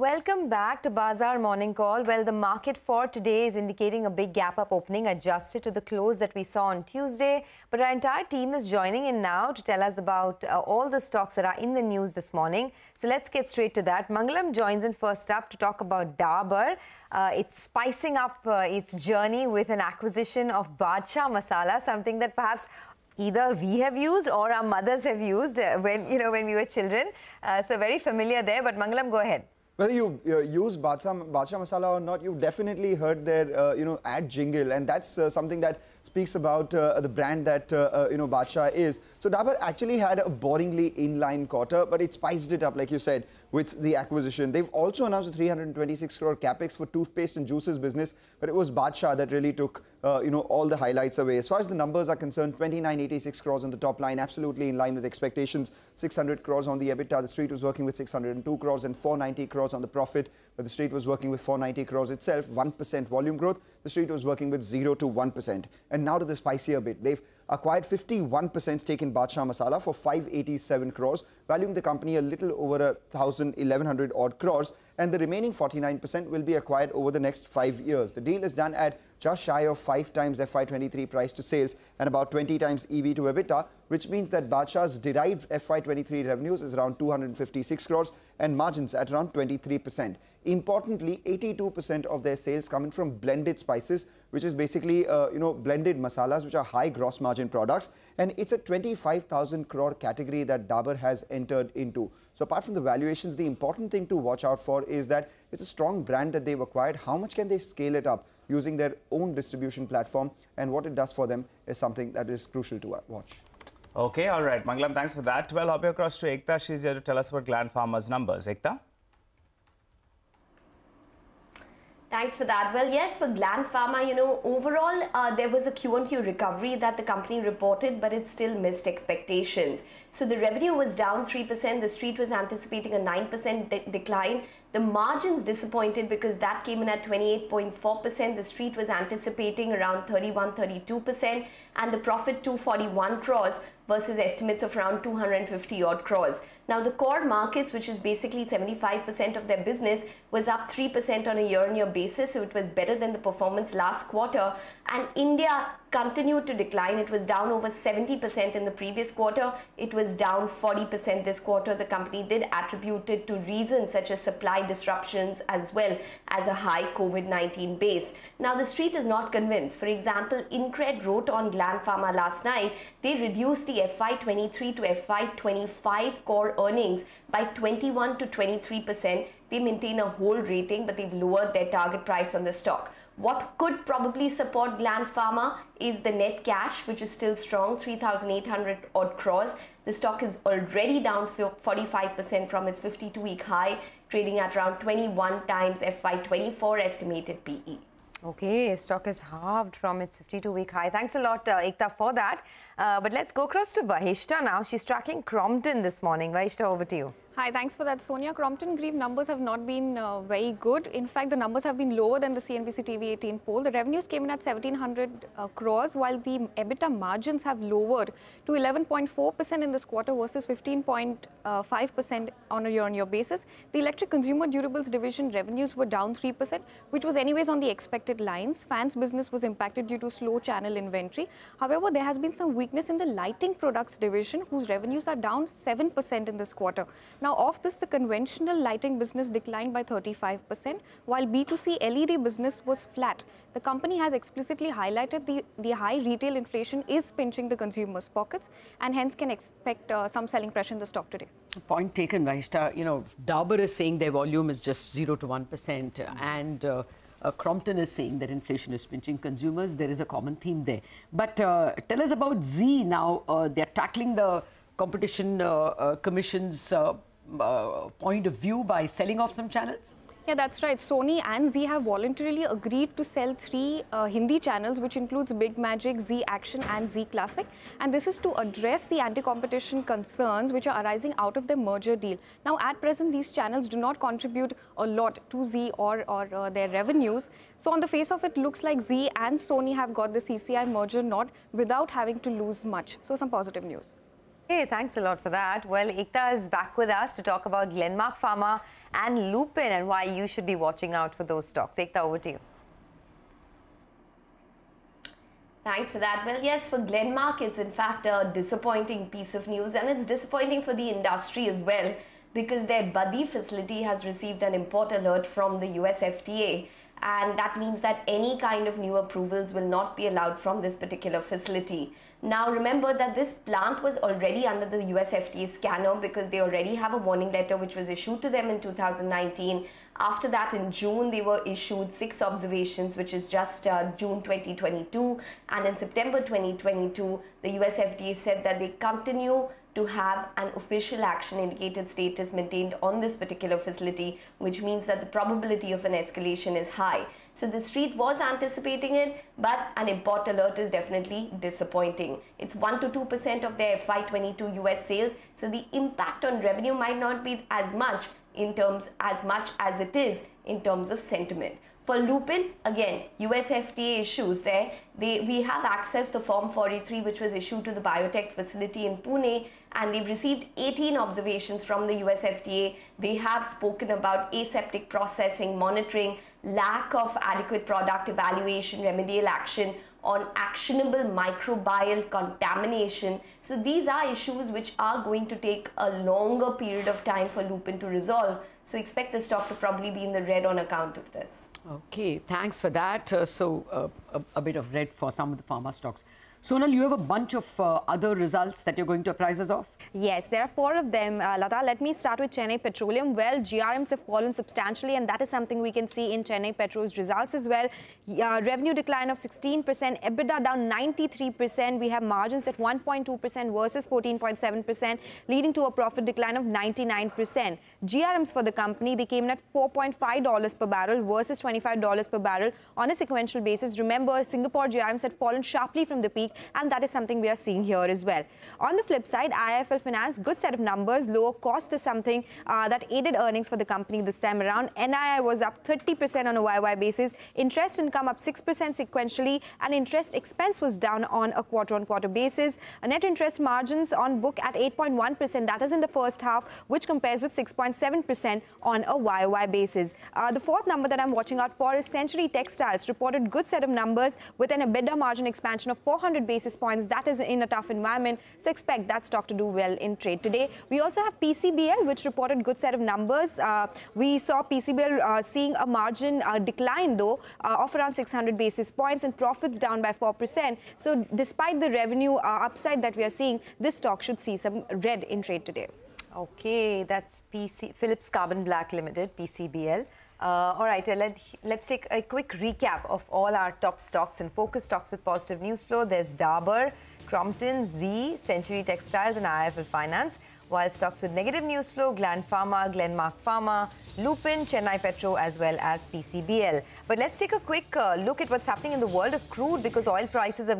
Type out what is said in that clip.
Welcome back to Bazaar Morning Call. Well, the market for today is indicating a big gap up opening adjusted to the close that we saw on Tuesday. But our entire team is joining in now to tell us about uh, all the stocks that are in the news this morning. So let's get straight to that. Mangalam joins in first up to talk about Dabur. Uh, it's spicing up uh, its journey with an acquisition of Badshah Masala, something that perhaps either we have used or our mothers have used uh, when you know when we were children. Uh, so very familiar there. But Mangalam, go ahead. Whether you uh, use Badshah, Badshah Masala or not, you've definitely heard their, uh, you know, ad jingle. And that's uh, something that speaks about uh, the brand that, uh, uh, you know, Badshah is. So Dabur actually had a boringly inline quarter, but it spiced it up, like you said, with the acquisition. They've also announced a 326 crore capex for toothpaste and juices business, but it was Badshah that really took, you know, all the highlights away. As far as the numbers are concerned, 2986 crores on the top line, absolutely in line with expectations. 600 crores on the EBITDA. The street was working with 602 crores and 490 crores crores on the profit, but the street was working with 490 crores itself, 1% volume growth. The street was working with 0 to 1%. And now to the spicier bit. They've acquired 51% stake in Badshah Masala for 587 crores, valuing the company a little over a 1,000, 1,100 odd crores, and the remaining 49% will be acquired over the next five years. The deal is done at just shy of 5 times FY23 price to sales and about 20 times EV to EBITDA, which means that Badshah's derived FY23 revenues is around 256 crores and margins at around 23%. Importantly, 82% of their sales coming from blended spices, which is basically, uh, you know, blended masalas, which are high gross margin products. And it's a 25,000 crore category that Dabur has entered into. So apart from the valuations, the important thing to watch out for is that it's a strong brand that they've acquired. How much can they scale it up using their own distribution platform? And what it does for them is something that is crucial to watch. Okay, all right. Mangalam, thanks for that. Well, hop across to Ekta. She's here to tell us about Gland Pharma's numbers. Ekta? Thanks for that. Well, yes, for Gland Pharma, you know, overall, uh, there was a Q1Q recovery that the company reported, but it still missed expectations. So the revenue was down 3%. The street was anticipating a 9% de decline. The margins disappointed because that came in at 28.4%. The street was anticipating around 31, 32%, and the profit 241 crores versus estimates of around 250 odd crores. Now, the core markets, which is basically 75% of their business, was up 3% on a year on year basis. So it was better than the performance last quarter. And India continued to decline. It was down over 70% in the previous quarter. It was down 40% this quarter. The company did attribute it to reasons such as supply disruptions as well as a high COVID 19 base. Now, the street is not convinced. For example, InCred wrote on Gland Pharma last night, they reduced the FY23 to FY25 core earnings by 21 to 23%. They maintain a hold rating, but they've lowered their target price on the stock. What could probably support Gland Pharma is the net cash, which is still strong, 3,800 odd crores. The stock is already down 45% from its 52 week high, trading at around 21 times FY24 estimated PE. Okay, stock is halved from its 52-week high. Thanks a lot, uh, Ekta, for that. Uh, but let's go across to Vahishta now. She's tracking Crompton this morning. Vahishta, over to you. Hi, thanks for that, Sonia. Crompton Greaves numbers have not been uh, very good. In fact, the numbers have been lower than the CNBC TV 18 poll. The revenues came in at 1700 uh, crores, while the EBITDA margins have lowered to 11.4% in this quarter versus 15.5% uh, on a year-on-year basis. The electric consumer durables division revenues were down 3%, which was anyways on the expected lines. Fans business was impacted due to slow channel inventory. However, there has been some weakness in the lighting products division, whose revenues are down 7% in this quarter. Now, of this, the conventional lighting business declined by 35%, while B2C LED business was flat. The company has explicitly highlighted the, the high retail inflation is pinching the consumers' pockets and hence can expect uh, some selling pressure in the stock today. Point taken, Vahishta. You know, Dabur is saying their volume is just 0 to 1% and uh, uh, Crompton is saying that inflation is pinching consumers. There is a common theme there. But uh, tell us about Zee now. Uh, they're tackling the competition uh, uh, commission's uh, point of view by selling off some channels? Yeah, that's right. Sony and Zee have voluntarily agreed to sell three uh, Hindi channels, which includes Big Magic, Zee Action and Zee Classic. And this is to address the anti-competition concerns which are arising out of the merger deal. Now, at present, these channels do not contribute a lot to Zee or, or uh, their revenues. So on the face of it, looks like Zee and Sony have got the CCI merger not without having to lose much. So some positive news. Hey, thanks a lot for that. Well, Ekta is back with us to talk about Glenmark Pharma and Lupin and why you should be watching out for those stocks. Ekta, over to you. Thanks for that. Well, yes, for Glenmark, it's in fact a disappointing piece of news, and it's disappointing for the industry as well because their Baddi facility has received an import alert from the US FDA and that means that any kind of new approvals will not be allowed from this particular facility. Now remember that this plant was already under the US FDA scanner because they already have a warning letter which was issued to them in 2019. After that in June they were issued six observations which is just uh, June 2022 and in September 2022 the US FDA said that they continue to have an official action indicated status maintained on this particular facility, which means that the probability of an escalation is high. So the street was anticipating it, but an import alert is definitely disappointing. It's 1 to 2% of their FY22 US sales, so the impact on revenue might not be as much in terms as much as it is in terms of sentiment. For Lupin, again, US FDA issues there. They, we have accessed the Form 483 which was issued to the biotech facility in Pune and they've received 18 observations from the US FDA. They have spoken about aseptic processing, monitoring, lack of adequate product evaluation, remedial action on actionable microbial contamination. So these are issues which are going to take a longer period of time for Lupin to resolve. So expect the stock to probably be in the red on account of this. Okay, thanks for that. Uh, so uh, a, a, bit of red for some of the pharma stocks. Sonal, you have a bunch of uh, other results that you're going to apprise us of? Yes, there are four of them. Uh, Lata, let me start with Chennai Petroleum. Well, GRMs have fallen substantially, and that is something we can see in Chennai Petro's results as well. Uh, revenue decline of 16%, EBITDA down 93%. We have margins at 1.2% versus 14.7%, leading to a profit decline of 99%. GRMs for the company, they came in at $4.5 per barrel versus $25 per barrel on a sequential basis. Remember, Singapore GRMs had fallen sharply from the peak and that is something we are seeing here as well. On the flip side, IIFL Finance, good set of numbers, lower cost is something uh, that aided earnings for the company this time around. NII was up 30% on a YY basis, interest income up 6% sequentially, and interest expense was down on a quarter-on-quarter -quarter basis. A net interest margins on book at 8.1%, that is in the first half, which compares with 6.7% on a YY basis. Uh, the fourth number that I'm watching out for is Century Textiles, reported good set of numbers with an EBITDA margin expansion of 400 100 basis points. That is in a tough environment. So expect that stock to do well in trade today. We also have PCBL, which reported good set of numbers. Uh, we saw PCBL uh, seeing a margin uh, decline, though, uh, of around 600 basis points and profits down by 4%. So despite the revenue uh, upside that we are seeing, this stock should see some red in trade today. Okay, that's PC Phillips Carbon Black Limited, PCBL. Uh, all right, uh, let, let's take a quick recap of all our top stocks and focus stocks with positive news flow. There's Dabur, Crompton, Zee, Century Textiles and IIFL Finance. While stocks with negative news flow, Gland Pharma, Glenmark Pharma, Lupin, Chennai Petro as well as PCBL. But let's take a quick uh, look at what's happening in the world of crude because oil prices have